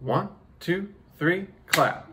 One, two, three, clap.